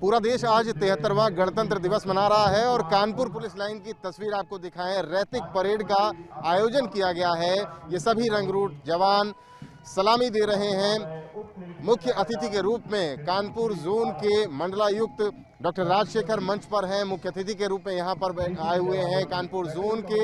पूरा देश आज तिहत्तरवा गणतंत्र दिवस मना रहा है और कानपुर पुलिस लाइन की तस्वीर आपको दिखाएँ। रैतिक परेड का आयोजन किया गया है। ये सभी रंगरूट जवान सलामी दे रहे हैं। मुख्य अतिथि के रूप में कानपुर जोन के मंडलायुक्त डॉक्टर राजशेखर मंच पर हैं। मुख्य अतिथि के रूप में यहाँ पर आए हुए हैं। कानपुर जोन के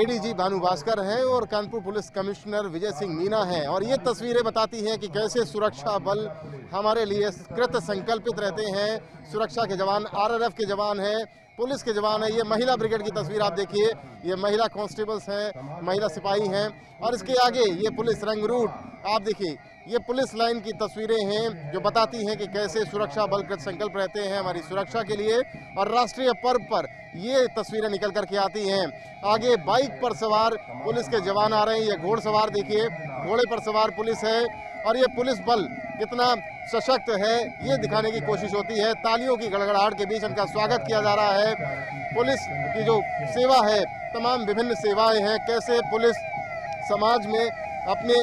एडीजी भानु भास्कर हैं और कानपुर पुलिस कमिश्नर विजय सिंह मीना हैं। और ये तस्वीरें बताती हैं कि कैसे सुरक्षा बल हमारे लिए कृत संकल्पित रहते हैं। सुरक्षा के जवान, आरआरएफ के जवान हैं, पुलिस के जवान है। ये महिला ब्रिगेड की तस्वीर आप देखिए। ये महिला कांस्टेबल्स हैं, महिला सिपाही हैं। और इसके आगे ये पुलिस रंग रूट, आप देखिए। ये पुलिस लाइन की तस्वीरें हैं जो बताती हैं कि कैसे सुरक्षा बल कृत संकल्प रहते हैं हमारी सुरक्षा के लिए और राष्ट्रीय पर्व पर ये तस्वीरें निकल करके आती हैं। आगे बाइक पर सवार पुलिस के जवान आ रहे हैं। ये घोड़ सवार देखिए, घोड़े पर सवार पुलिस है और ये पुलिस बल कितना सशक्त है, ये दिखाने की कोशिश होती है। तालियों की गड़गड़ाहट के बीच उनका स्वागत किया जा रहा है। पुलिस की जो सेवा है, तमाम विभिन्न सेवाएँ हैं। कैसे पुलिस समाज में अपने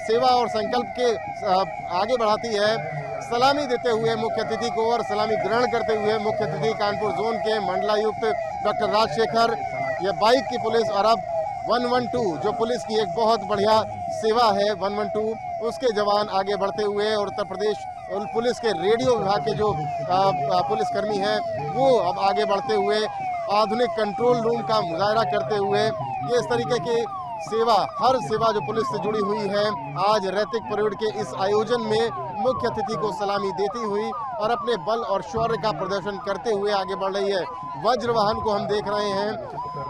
सेवा और संकल्प के आगे बढ़ाती है। सलामी देते हुए मुख्य अतिथि को और सलामी ग्रहण करते हुए मुख्य अतिथि कानपुर जोन के मंडलायुक्त डॉक्टर राजशेखर ये बाइक की पुलिस और अब 112 जो पुलिस की एक बहुत बढ़िया सेवा है 112 उसके जवान आगे बढ़ते हुए और उत्तर प्रदेश पुलिस के रेडियो विभाग के जो पुलिसकर्मी हैं, वो अब आगे बढ़ते हुए आधुनिक कंट्रोल रूम का मुजाहरा करते हुए, इस तरीके की सेवा, हर सेवा जो पुलिस से जुड़ी हुई है, आज रैतिक परेड के इस आयोजन में मुख्य अतिथि को सलामी देती हुई और अपने बल और शौर्य का प्रदर्शन करते हुए आगे बढ़ रही है। वज्र वाहन को हम देख रहे हैं।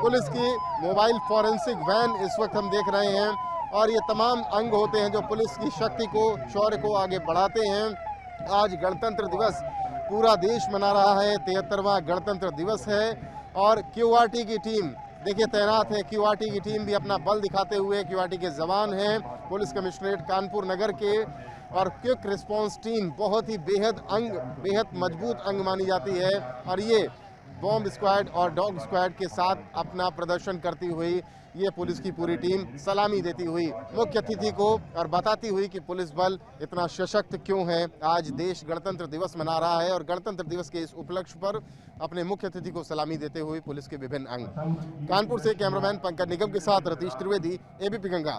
पुलिस की मोबाइल फॉरेंसिक वैन इस वक्त हम देख रहे हैं और ये तमाम अंग होते हैं जो पुलिस की शक्ति को, शौर्य को आगे बढ़ाते हैं। आज गणतंत्र दिवस पूरा देश मना रहा है। तिहत्तरवा गणतंत्र दिवस है और क्यूआरटी की टीम देखिए, तैनात है क्यूआरटी की टीम भी अपना बल दिखाते हुए क्यूआरटी के जवान हैं। पुलिस कमिश्नरेट कानपुर नगर के और क्विक रिस्पांस टीम बहुत ही बेहद अंग, बेहद मज़बूत अंग मानी जाती है। और ये बॉम्ब स्क्वाड और डॉग स्क्वाड के साथ अपना प्रदर्शन करती हुई ये पुलिस की पूरी टीम सलामी देती हुई मुख्य अतिथि को और बताती हुई कि पुलिस बल इतना सशक्त क्यों है? आज देश गणतंत्र दिवस मना रहा है और गणतंत्र दिवस के इस उपलक्ष्य पर अपने मुख्य अतिथि को सलामी देते हुए पुलिस के विभिन्न अंग। कानपुर से कैमरामैन पंकज निगम के साथ रतीश त्रिवेदी, एबीपी गंगा।